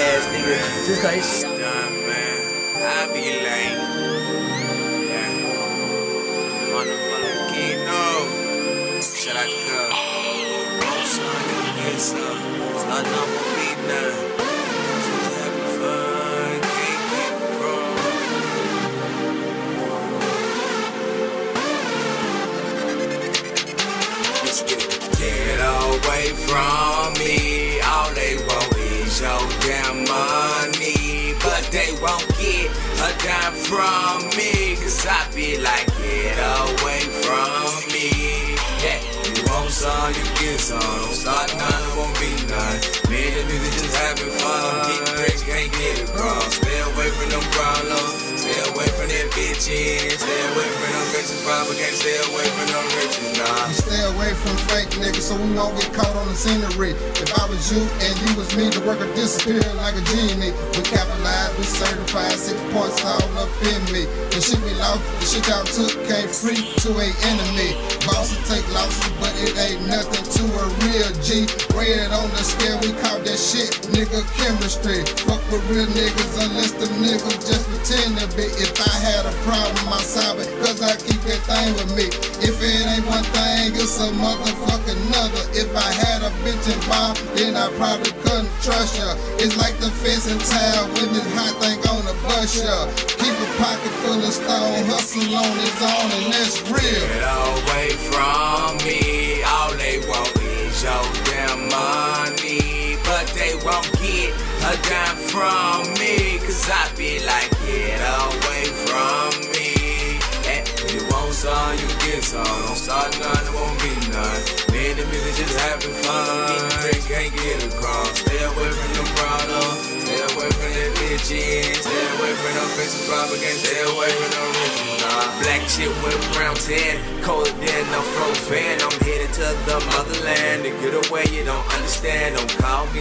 ass nigga. Just Done, man. I be late. Yeah. Motherfucker, Kino. Shout out to Cub. Oh, son, you get some. It's not number beat now. Just having fun. Can't get wrong. Let's get it. Get away from me. From me. Cause I be like, get away from me. Yeah, you want some, you get some. Bitches. Stay away from them bitches. Probably can't stay away from them riches, nah. We stay away from fake niggas so we won't get caught on the scenery. If I was you and you was me, the worker disappear like a genie. We capitalize, we certified, six points all up in me. The shit we lost, the shit y'all took came free to a enemy. Bosses take losses, but it ain't nothing to a real G. Rated on the scale, we call that shit nigga chemistry. Fuck with real niggas unless them niggas just pretend to be. If I had a problem, I solve it, cause I keep that thing with me. If it ain't one thing, it's a motherfucking another. If I had a bitch in involved, then I probably couldn't trust ya. It's like the fence in town when this hot thing on the bus ya. Keep a pocket full of stone, hustle on his own, and that's real. Dime from me. Cause I be like, get away from me. And you want some, you get some. Don't start none, it won't be none. Me and the music just having fun. Rich, can't get across. Stay away from them problems. Stay away from the bitches. Stay away from the bitches. Can't stay away from the riches. Black shit with brown tan. Colder than a fro fan. I'm headed to the motherland. To get away, you don't understand. Don't call me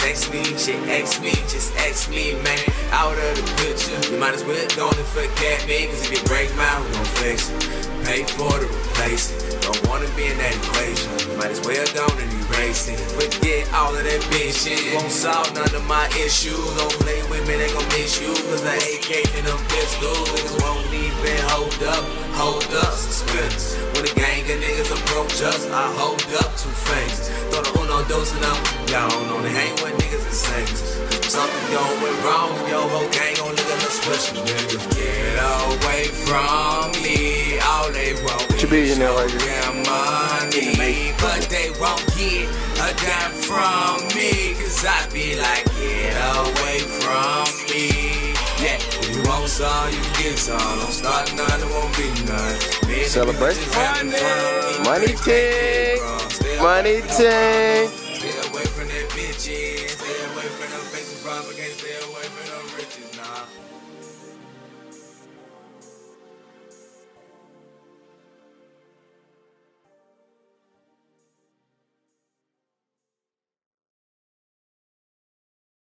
text me. Shit, ask me. Just ask me, man. Out of the picture. You might as well and forget me. Cause if you break mine, we gon' fix it. Pay for the replace it. Don't wanna be in that equation. Might as well go and erase it. Forget all of that bitch shit. Won't solve none of my issues. Don't play with me, they gon' miss you. Cause I AK in them pistols. Throw the uno dos and I'm gone. Only hang with niggas and singers. Cause something going wrong, yo, whole gang gon' look at special. Get away from me. All they want What you billionaire right here? money, but they won't get a dime from me. Cause I be like, get away from me. Yeah, if you want some, you get some. Don't start none, it won't be none. Me and the Celebrate. bitches having fun. Money Can't get ting. wrong. Stay Money away from ting. them. Stay away from them bitches. Stay away from them faces. Can't stay away from them riches, nah.